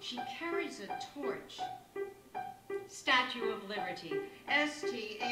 she carries a torch. Statue of Liberty, S-T-A-T-U-E-O-F-L-I-V-E.